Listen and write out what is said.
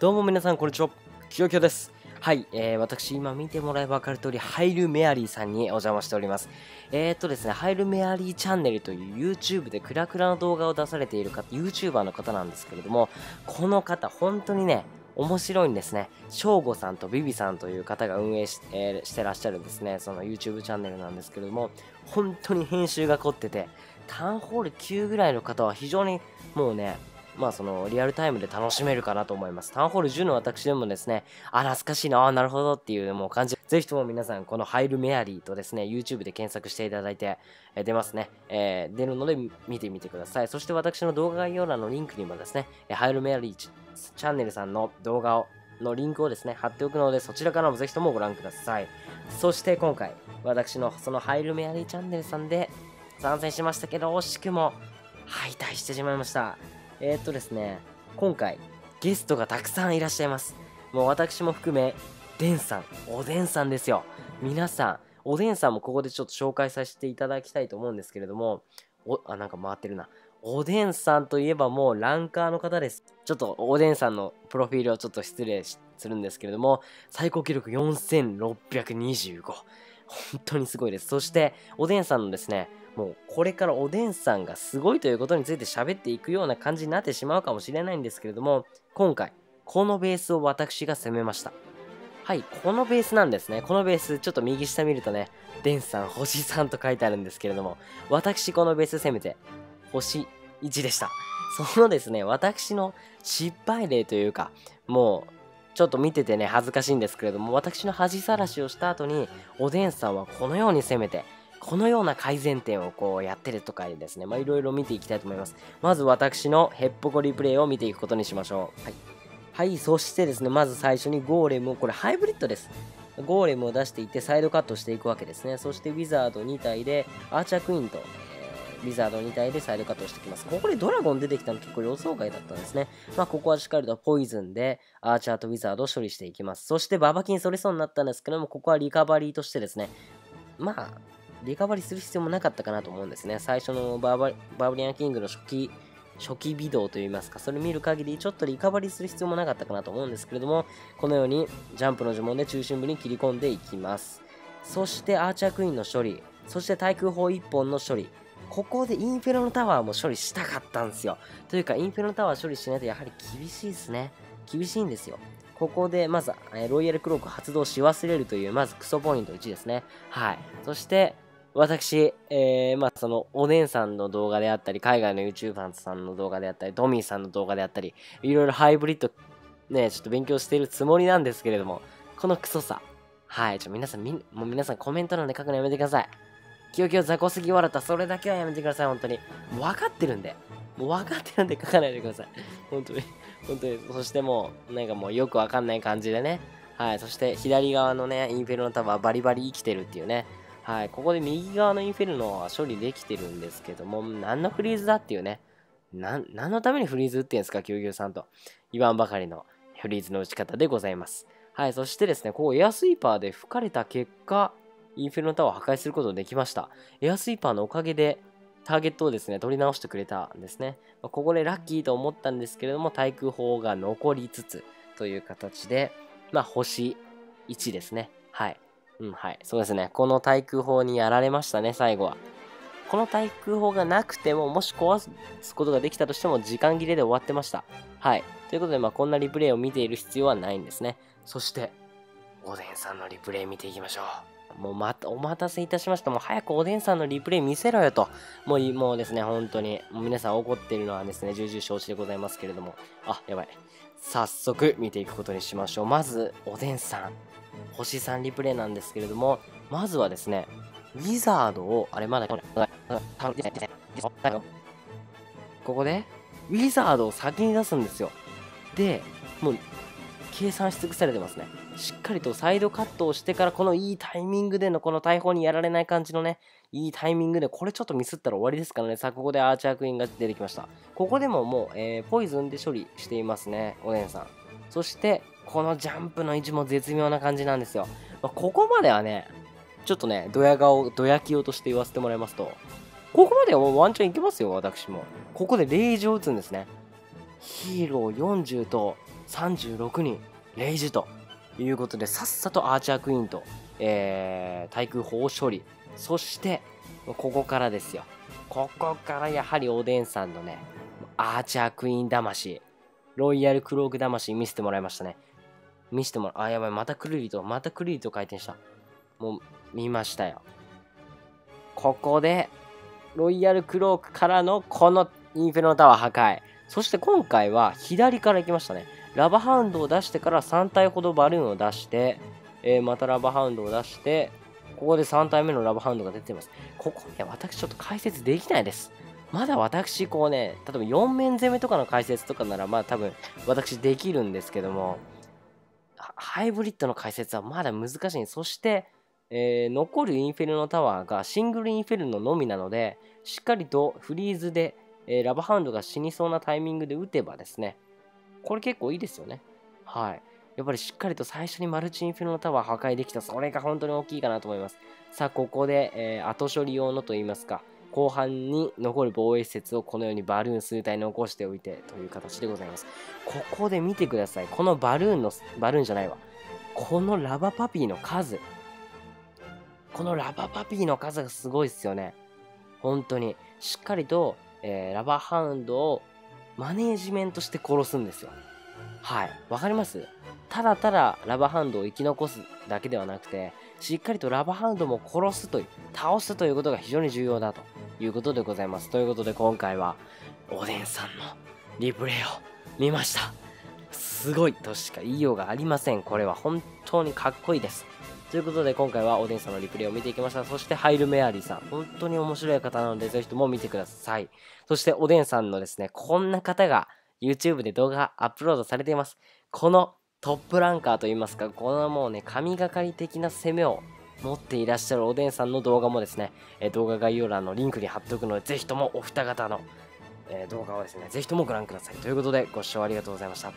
どうも皆さん、こんにちは。きよきよです。はい、えー、私、今見てもらえば分かる通り、ハイルメアリーさんにお邪魔しております。えー、っとですね、ハイルメアリーチャンネルという YouTube でクラクラの動画を出されている方、YouTuber の方なんですけれども、この方、本当にね、面白いんですね。翔吾さんとビビさんという方が運営し,、えーしてらっしゃるんですね、その YouTube チャンネルなんですけれども、本当に編集が凝ってて、タウンホール9ぐらいの方は非常にもうね、まあそのリアルタイムで楽しめるかなと思います。タウンホール10の私でもですね、あ、懐かしいな、あ、なるほどっていうも感じ。ぜひとも皆さん、このハイルメアリーとですね、YouTube で検索していただいて、え出ますね。えー出るので見てみてください。そして私の動画概要欄のリンクにもですね、ハイルメアリーチチャンネルさんの動画をのリンクをですね、貼っておくので、そちらからもぜひともご覧ください。そして今回、私のそのハイルメアリーチャンネルさんで参戦しましたけど、惜しくも敗退してしまいました。えー、っとですね、今回、ゲストがたくさんいらっしゃいます。もう私も含め、デンさん、おでんさんですよ。皆さん、おでんさんもここでちょっと紹介させていただきたいと思うんですけれども、お、あ、なんか回ってるな。おでんさんといえばもうランカーの方です。ちょっとおでんさんのプロフィールをちょっと失礼するんですけれども、最高記録4625。本当にすごいです。そして、おでんさんのですね、もうこれからおでんさんがすごいということについて喋っていくような感じになってしまうかもしれないんですけれども、今回、このベースを私が攻めました。はい、このベースなんですね。このベース、ちょっと右下見るとね、デンさん、星さんと書いてあるんですけれども、私このベース攻めて、星1でした。そのですね、私の失敗例というか、もう、ちょっと見ててね、恥ずかしいんですけれども、私の恥さらしをした後に、おでんさんはこのように攻めて、このような改善点をこうやってるとかですね、まあいろいろ見ていきたいと思います。まず私のヘッポコリプレイを見ていくことにしましょう。はい。はい、そしてですね、まず最初にゴーレムを、これハイブリッドです。ゴーレムを出していってサイドカットしていくわけですね。そしてウィザード2体でアーチャークイーンと、えーウィザード2体でサイドカットしてきます。ここでドラゴン出てきたの結構予想外だったんですね。まあここはしっかりとポイズンでアーチャーとウィザードを処理していきます。そしてババキンそれそうになったんですけども、ここはリカバリーとしてですね、まあ、リカバリーする必要もなかったかなと思うんですね。最初のバーバリバーリアンキングの初期、初期微動といいますか、それ見る限りちょっとリカバリーする必要もなかったかなと思うんですけれども、このようにジャンプの呪文で中心部に切り込んでいきます。そしてアーチャークイーンの処理、そして対空砲1本の処理、ここでインフェロのタワーも処理したかったんですよ。というか、インフェロのタワー処理しないとやはり厳しいですね。厳しいんですよ。ここで、まず、ロイヤルクローク発動し忘れるという、まずクソポイント1ですね。はい。そして、私、えー、まあ、その、おでんさんの動画であったり、海外の YouTuber さんの動画であったり、トミーさんの動画であったり、いろいろハイブリッド、ね、ちょっと勉強しているつもりなんですけれども、このクソさ。はい。ちょ、皆さん、みん、もう皆さんコメント欄で書くのやめてください。キヨキヨ雑魚すぎ笑った。それだけはやめてください、本当に。もう分かってるんで。もう分かってるんで書かないでください。本当に。本当に。そしてもう、なんかもうよくわかんない感じでね。はい。そして左側のね、インフェルノタワーバリバリ生きてるっていうね。はい。ここで右側のインフェルノは処理できてるんですけども、何のフリーズだっていうね。何のためにフリーズ打ってんですか、キヨキヨさんと。言わんばかりのフリーズの打ち方でございます。はい。そしてですね、こうエアスイーパーで吹かれた結果、インフェルノタワーを破壊することができました。エアスイーパーのおかげで、ターゲットをですね、取り直してくれたんですね。まここでラッキーと思ったんですけれども、対空砲が残りつつという形で、まあ、星1ですね。はい。うん、はい。そうですね。この対空砲にやられましたね、最後は。この対空砲がなくても、もし壊すことができたとしても、時間切れで終わってました。はい。ということで、まあ、こんなリプレイを見ている必要はないんですね。そして、おでんさんのリプレイ見ていきましょう。もうまた、お待たせいたしました。もう早くおでんさんのリプレイ見せろよと。もう、もうですね、本当に、もう皆さん怒ってるのはですね、重々承知でございますけれども。あ、やばい。早速見ていくことにしましょう。まず、おでんさん。星3リプレイなんですけれども、まずはですね、ウィザードを、あれまだ、ここで、ウィザードを先に出すんですよ。で、もう、計算し尽くされてますね。しっかりとサイドカットをしてから、このいいタイミングでの、この大砲にやられない感じのね、いいタイミングで、これちょっとミスったら終わりですからね。さあ、ここでアーチャークイーンが出てきました。ここでももう、えーポイズンで処理していますね、おでんさん。そして、このジャンプの位置も絶妙な感じなんですよ。まあここまではね、ちょっとね、ドヤ顔、ドヤキオとして言わせてもらいますと、ここまではワンチャンいけますよ、私も。ここでレイジを打つんですね。ヒーロー40と36人、レイジということで、さっさとアーチャークイーンと、えー、対空砲処理、そして、ここからですよ。ここからやはりおでんさんのね、アーチャークイーン魂、ロイヤルクローク魂見せてもらいましたね。見せてもらう。あ、やばい、またクルリと、またクルリと回転した。もう、見ましたよ。ここで、ロイヤルクロークからのこのインフェルノタワー破壊。そして今回は左から行きましたね。ラバハウンドを出してから3体ほどバルーンを出して、えー、またラバハウンドを出して、ここで3体目のラバハウンドが出てます。ここね、私ちょっと解説できないです。まだ私、こうね、例えば4面攻めとかの解説とかなら、まあ多分私できるんですけども、ハイブリッドの解説はまだ難しい。そして、えー、残るインフェルノタワーがシングルインフェルノのみなので、しっかりとフリーズで、えー、ラバハウンドが死にそうなタイミングで撃てばですね、これ結構いいですよね。はい。やっぱりしっかりと最初にマルチインフェルノタワー破壊できた、それが本当に大きいかなと思います。さあ、ここで、えー、後処理用のといいますか、後半に残る防衛施設をこのようにバルーン数体残しておいてという形でございます。ここで見てください。このバルーンの、バルーンじゃないわ。このラバパピーの数。このラバパピーの数がすごいですよね。本当に。しっかりと、えー、ラバーハウンドをマネージメントして殺すんですよ。はい。わかります？ただただラバハンドを生き残すだけではなくて、しっかりとラバハンドも殺すという、倒すということが非常に重要だということでございます。ということで今回は、おでんさんのリプレイを見ました。すごいとしか言いようがありません。これは本当にかっこいいです。ということで今回はおでんさんのリプレイを見ていきました。そしてハイルメアリーさん。本当に面白い方なのでぜひとも見てください。そしておでんさんのですね、こんな方が YouTube で動画アップロードされています。このトップランカーといいますか、このもうね、神がかり的な攻めを持っていらっしゃるおでんさんの動画もですね、え動画概要欄のリンクに貼っておくので、ぜひともお二方の、え動画をですね、ぜひともご覧ください。ということで、ご視聴ありがとうございました。